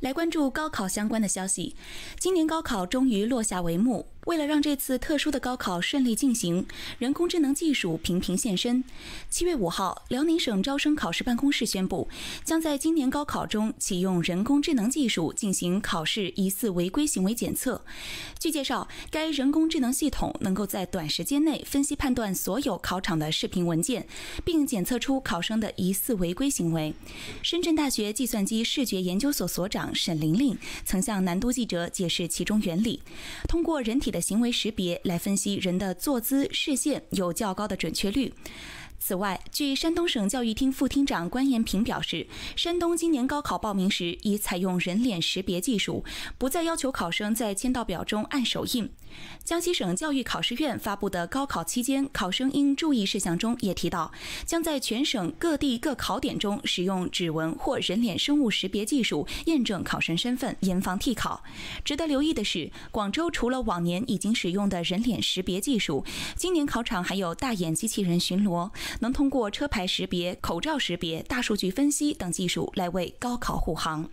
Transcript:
来关注高考相关的消息。今年高考终于落下帷幕。为了让这次特殊的高考顺利进行，人工智能技术频频现身。七月五号，辽宁省招生考试办公室宣布，将在今年高考中启用人工智能技术进行考试疑似违规行为检测。据介绍，该人工智能系统能够在短时间内分析判断所有考场的视频文件，并检测出考生的疑似违规行为。深圳大学计算机视觉研究所所长沈玲玲曾向南都记者解释其中原理：通过人体的行为识别来分析人的坐姿、视线，有较高的准确率。此外，据山东省教育厅副厅长关延平表示，山东今年高考报名时已采用人脸识别技术，不再要求考生在签到表中按手印。江西省教育考试院发布的高考期间考生应注意事项中也提到，将在全省各地各考点中使用指纹或人脸生物识别技术验证考生身份，严防替考。值得留意的是，广州除了往年已经使用的人脸识别技术，今年考场还有大眼机器人巡逻。能通过车牌识别、口罩识别、大数据分析等技术来为高考护航。